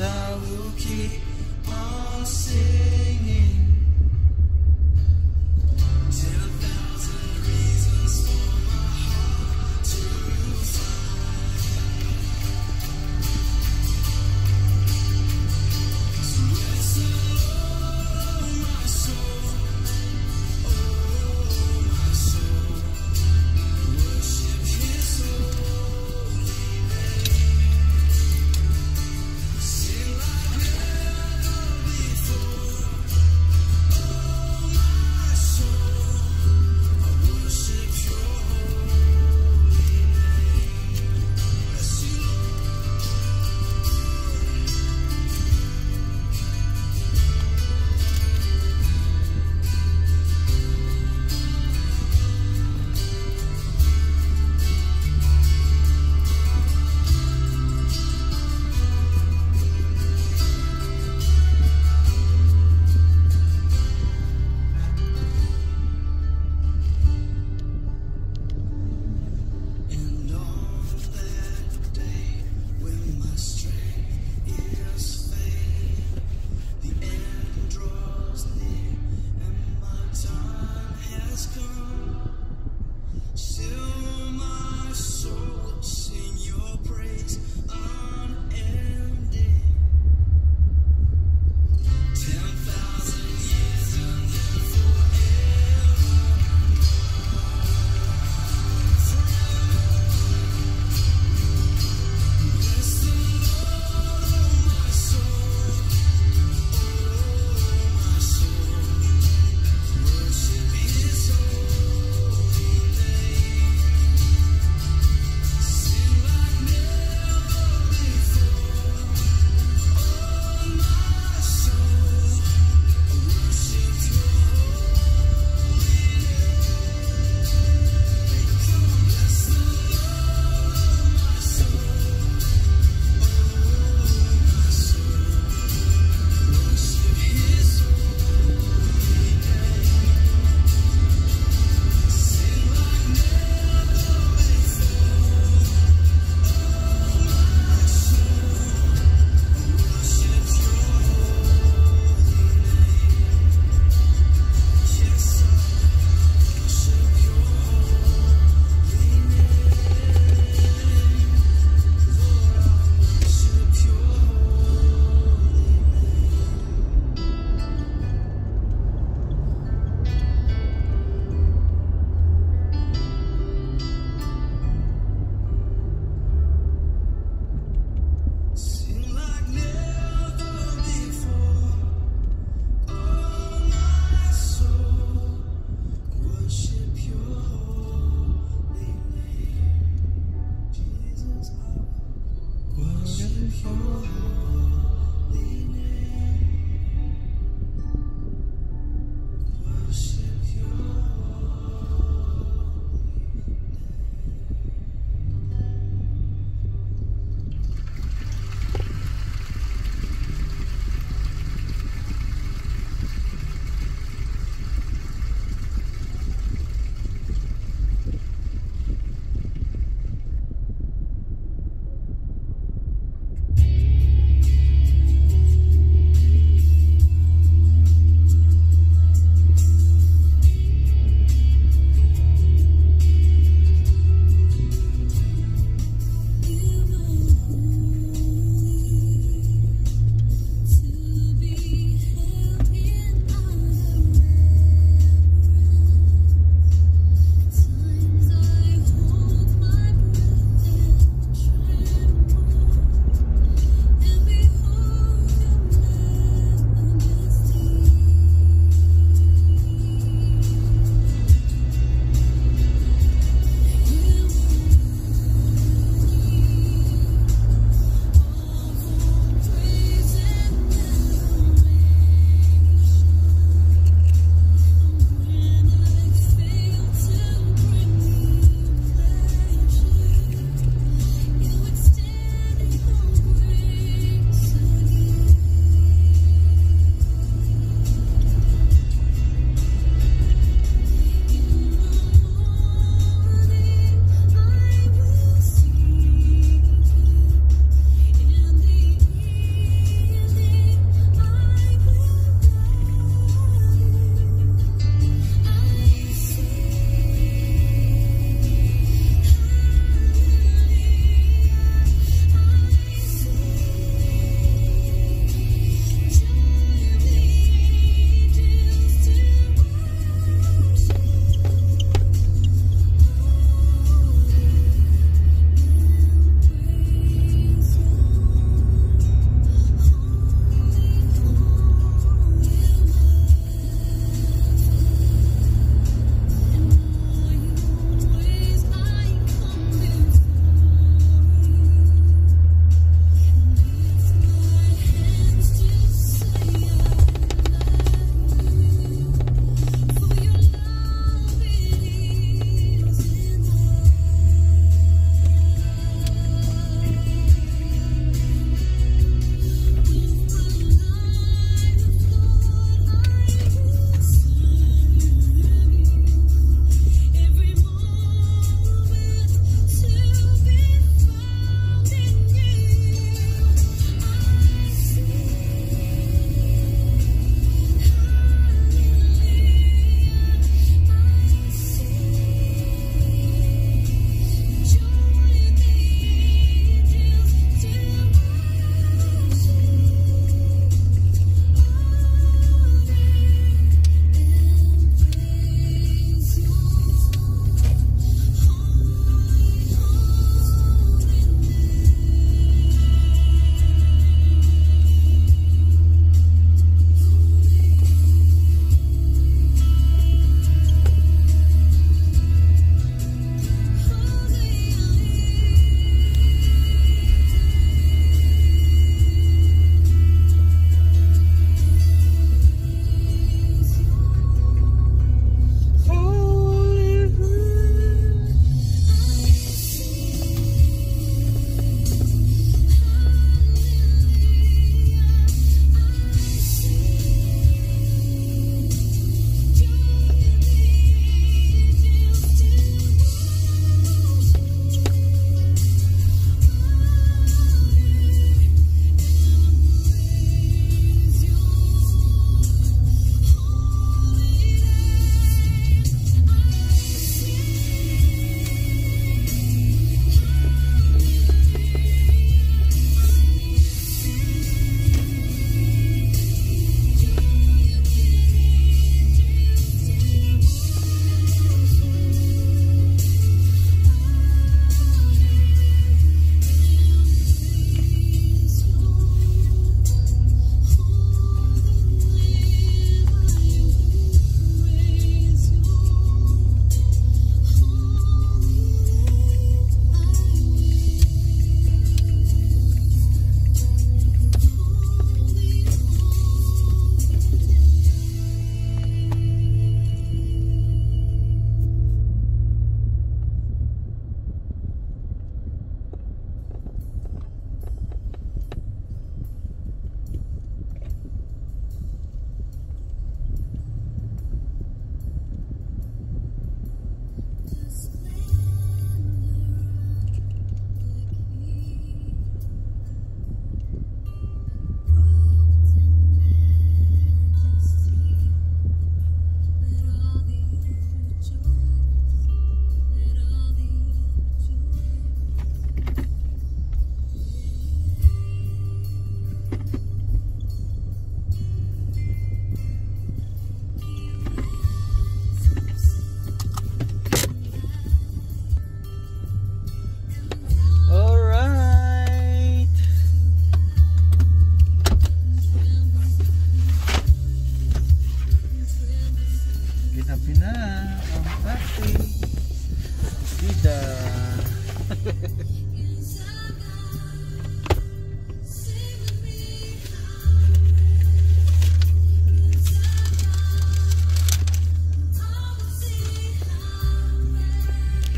out.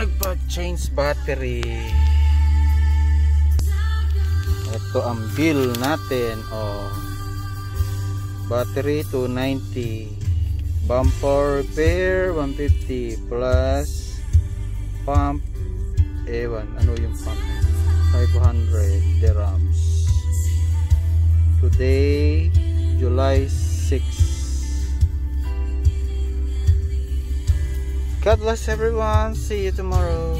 Nagpa-change battery. Ito ang bill natin. Oh. Battery 290. Bumper repair 150 plus pump ewan ano yung pump 500 dirhams. Today July 6 God bless everyone. See you tomorrow.